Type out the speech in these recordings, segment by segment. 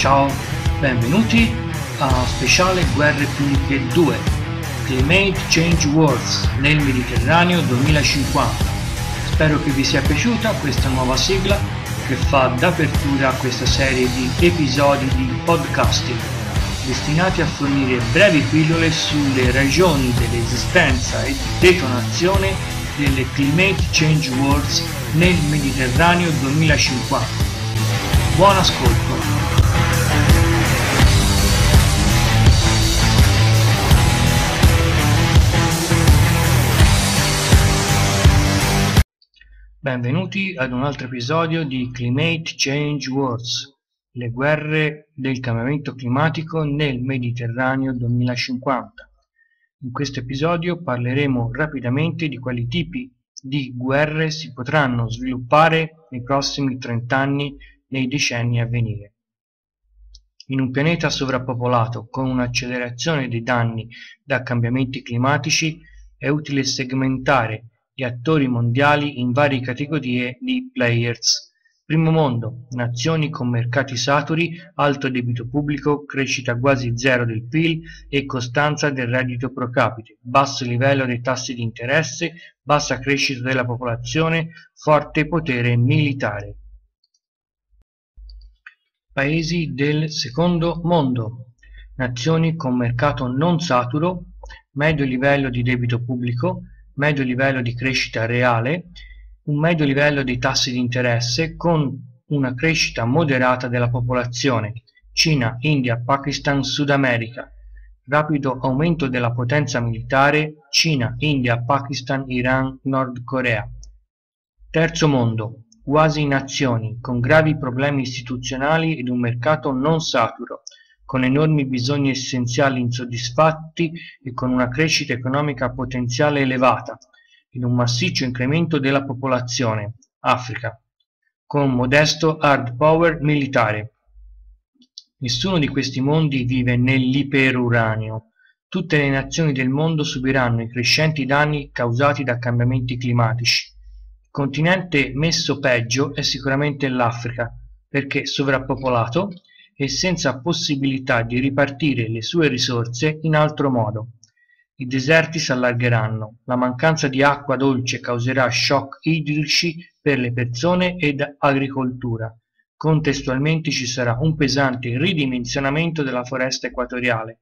Ciao, benvenuti a speciale Guerre Puniche 2 Climate Change Wars nel Mediterraneo 2050. Spero che vi sia piaciuta questa nuova sigla che fa d'apertura a questa serie di episodi di podcasting destinati a fornire brevi pillole sulle ragioni dell'esistenza e detonazione delle Climate Change Wars nel Mediterraneo 2050. Buon ascolto! Benvenuti ad un altro episodio di Climate Change Wars, le guerre del cambiamento climatico nel Mediterraneo 2050. In questo episodio parleremo rapidamente di quali tipi di guerre si potranno sviluppare nei prossimi 30 anni nei decenni a venire. In un pianeta sovrappopolato con un'accelerazione dei danni da cambiamenti climatici è utile segmentare gli attori mondiali in varie categorie di players. Primo mondo, nazioni con mercati saturi, alto debito pubblico, crescita quasi zero del PIL e costanza del reddito pro capite, basso livello dei tassi di interesse, bassa crescita della popolazione, forte potere militare. Paesi del secondo mondo, nazioni con mercato non saturo, medio livello di debito pubblico, medio livello di crescita reale, un medio livello di tassi di interesse con una crescita moderata della popolazione, Cina, India, Pakistan, Sud America, rapido aumento della potenza militare, Cina, India, Pakistan, Iran, Nord Corea. Terzo mondo, quasi nazioni, con gravi problemi istituzionali ed un mercato non saturo, con enormi bisogni essenziali insoddisfatti e con una crescita economica potenziale elevata, ed un massiccio incremento della popolazione, Africa, con modesto hard power militare. Nessuno di questi mondi vive nell'iperuranio. Tutte le nazioni del mondo subiranno i crescenti danni causati da cambiamenti climatici. Il continente messo peggio è sicuramente l'Africa, perché sovrappopolato e senza possibilità di ripartire le sue risorse in altro modo. I deserti s'allargheranno, la mancanza di acqua dolce causerà shock idrici per le persone ed agricoltura. Contestualmente ci sarà un pesante ridimensionamento della foresta equatoriale.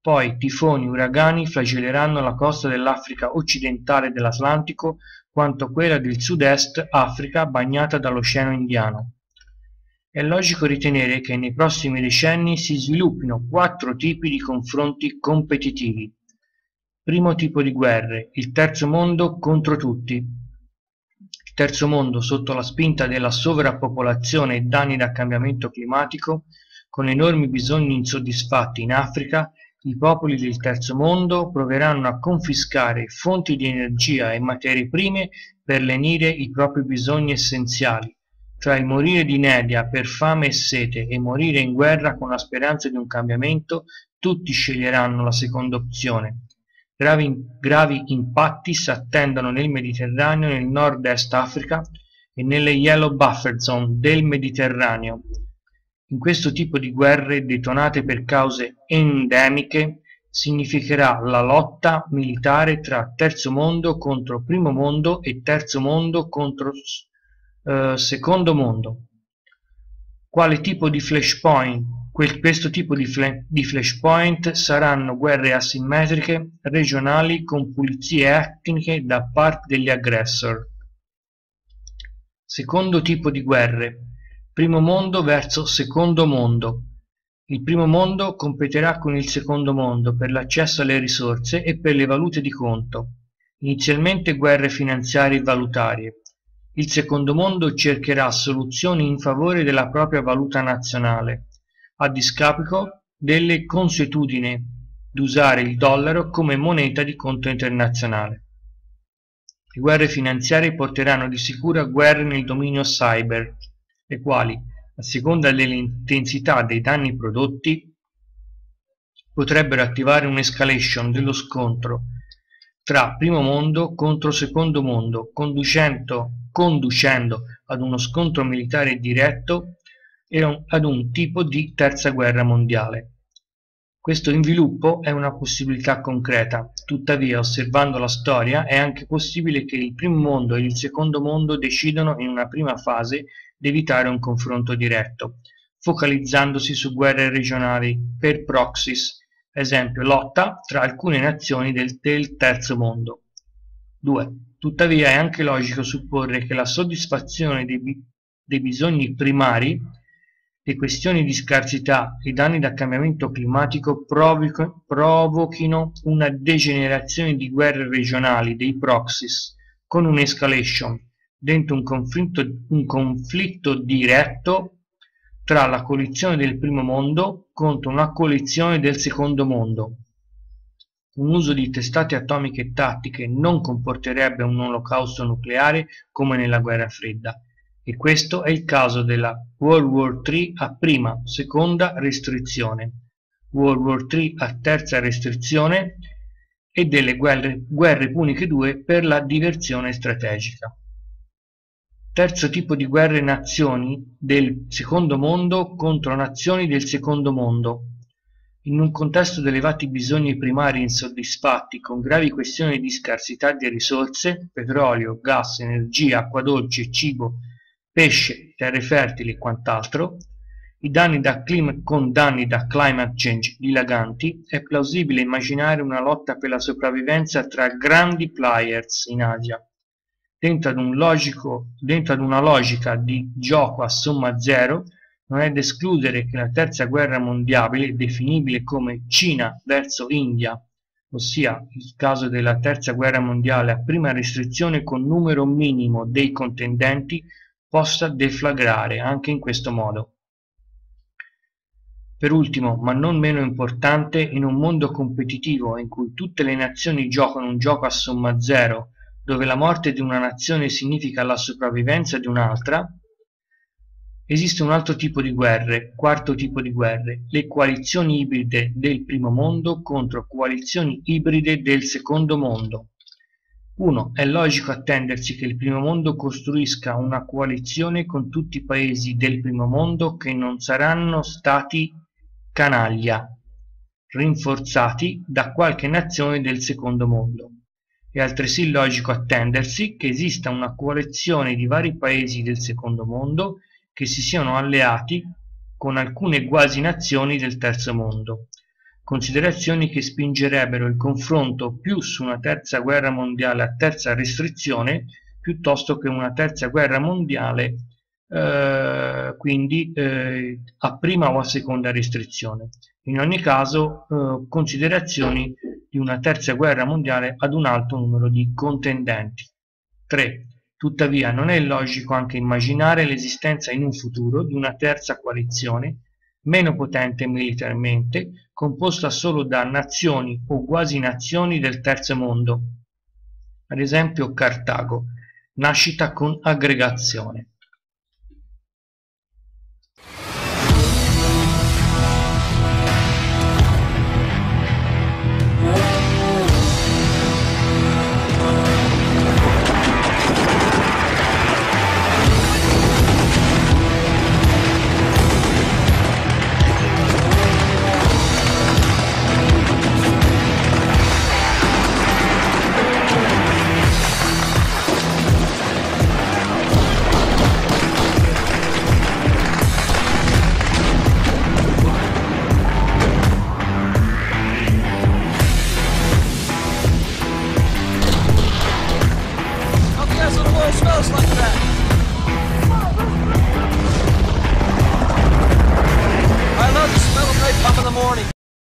Poi tifoni, uragani flagelleranno la costa dell'Africa occidentale dell'Atlantico quanto quella del sud-est Africa bagnata dall'Oceano Indiano. È logico ritenere che nei prossimi decenni si sviluppino quattro tipi di confronti competitivi. Primo tipo di guerre, il terzo mondo contro tutti. Il terzo mondo sotto la spinta della sovrappopolazione e danni da cambiamento climatico, con enormi bisogni insoddisfatti in Africa, i popoli del terzo mondo proveranno a confiscare fonti di energia e materie prime per lenire i propri bisogni essenziali, tra il morire di inedia per fame e sete e morire in guerra con la speranza di un cambiamento, tutti sceglieranno la seconda opzione. Gravi, gravi impatti s'attendono nel Mediterraneo, nel nord-est Africa e nelle Yellow Buffer Zone del Mediterraneo. In questo tipo di guerre detonate per cause endemiche significherà la lotta militare tra terzo mondo contro primo mondo e terzo mondo contro eh, secondo mondo. Quale tipo di flashpoint? Que questo tipo di, di flashpoint saranno guerre asimmetriche regionali con pulizie etniche da parte degli aggressor. Secondo tipo di guerre. Primo mondo verso secondo mondo. Il primo mondo competerà con il secondo mondo per l'accesso alle risorse e per le valute di conto. Inizialmente guerre finanziarie e valutarie, il secondo mondo cercherà soluzioni in favore della propria valuta nazionale, a discapito delle consuetudini d'usare il dollaro come moneta di conto internazionale. Le guerre finanziarie porteranno di sicuro a guerre nel dominio cyber, le quali, a seconda dell'intensità dei danni prodotti, potrebbero attivare un'escalation dello scontro tra primo mondo contro secondo mondo, conducendo, conducendo ad uno scontro militare diretto e ad un tipo di terza guerra mondiale. Questo inviluppo è una possibilità concreta, tuttavia osservando la storia è anche possibile che il primo mondo e il secondo mondo decidano in una prima fase di evitare un confronto diretto, focalizzandosi su guerre regionali per proxies, esempio lotta tra alcune nazioni del, del terzo mondo. 2. Tuttavia è anche logico supporre che la soddisfazione dei, dei bisogni primari le questioni di scarsità e i danni da cambiamento climatico provochino una degenerazione di guerre regionali, dei proxies, con un'escalation dentro un conflitto, un conflitto diretto tra la coalizione del primo mondo contro una coalizione del secondo mondo. Un uso di testate atomiche tattiche non comporterebbe un olocausto nucleare come nella guerra fredda, e questo è il caso della World War III a prima, seconda restrizione, World War III a terza restrizione e delle guerre, guerre puniche 2 per la diversione strategica. Terzo tipo di guerre nazioni del secondo mondo contro nazioni del secondo mondo. In un contesto di elevati bisogni primari insoddisfatti con gravi questioni di scarsità di risorse, petrolio, gas, energia, acqua dolce cibo pesce, terre fertili e quant'altro, da clima, con danni da climate change dilaganti, è plausibile immaginare una lotta per la sopravvivenza tra grandi players in Asia. Dentro ad, un logico, dentro ad una logica di gioco a somma zero, non è da escludere che la terza guerra mondiale, definibile come Cina verso India, ossia il caso della terza guerra mondiale a prima restrizione con numero minimo dei contendenti, possa deflagrare anche in questo modo. Per ultimo, ma non meno importante, in un mondo competitivo in cui tutte le nazioni giocano un gioco a somma zero, dove la morte di una nazione significa la sopravvivenza di un'altra, esiste un altro tipo di guerre, quarto tipo di guerre, le coalizioni ibride del primo mondo contro coalizioni ibride del secondo mondo. 1. È logico attendersi che il primo mondo costruisca una coalizione con tutti i paesi del primo mondo che non saranno stati canaglia, rinforzati da qualche nazione del secondo mondo. È altresì logico attendersi che esista una coalizione di vari paesi del secondo mondo che si siano alleati con alcune quasi nazioni del terzo mondo considerazioni che spingerebbero il confronto più su una terza guerra mondiale a terza restrizione piuttosto che una terza guerra mondiale eh, quindi eh, a prima o a seconda restrizione. In ogni caso eh, considerazioni di una terza guerra mondiale ad un alto numero di contendenti. 3. Tuttavia non è logico anche immaginare l'esistenza in un futuro di una terza coalizione meno potente militarmente, composta solo da nazioni o quasi nazioni del terzo mondo, ad esempio Cartago, nascita con aggregazione.